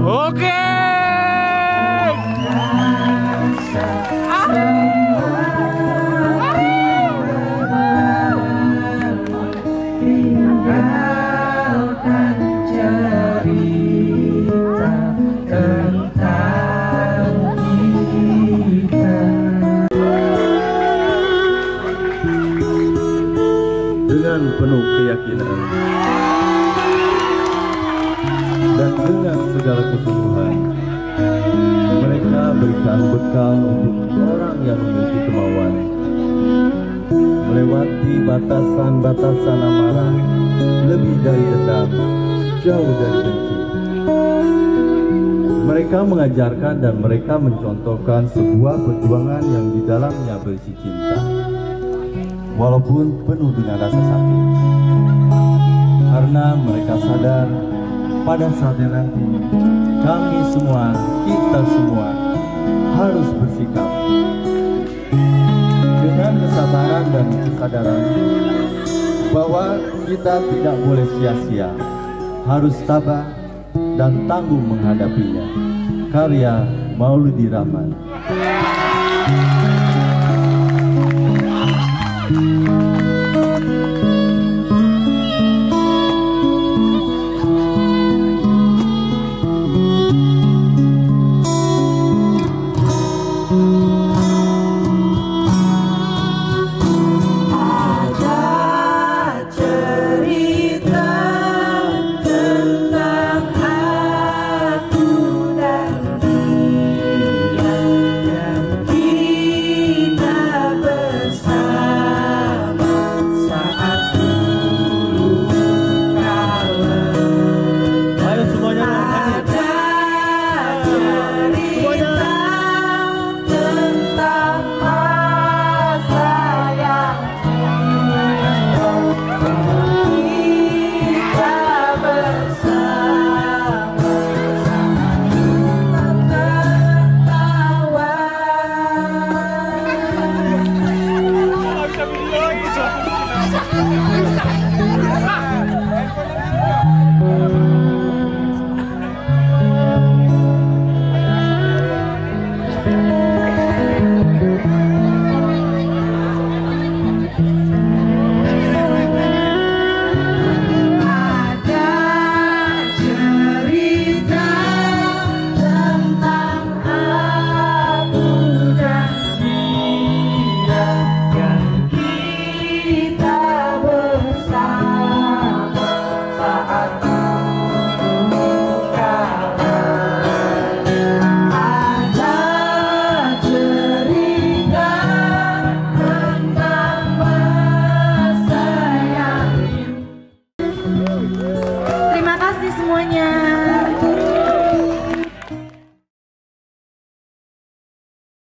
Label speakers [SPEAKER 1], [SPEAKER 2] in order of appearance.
[SPEAKER 1] Oke. Dengan penuh keyakinan. segala kesungguhan. Mereka berikan bekal untuk orang yang memiliki kemauan. Melewati batasan-batasan amarah, lebih dari dendam, jauh dari benci. Mereka mengajarkan dan mereka mencontohkan sebuah perjuangan yang di dalamnya berisi cinta. Walaupun penuh dengan rasa sakit. Karena mereka sadar pada saatnya nanti kami semua, kita semua harus bersikap dengan kesabaran dan kesadaran bahwa kita tidak boleh sia-sia, harus tabah dan tangguh menghadapinya. Karya Maulidi Rahman.
[SPEAKER 2] semuanya.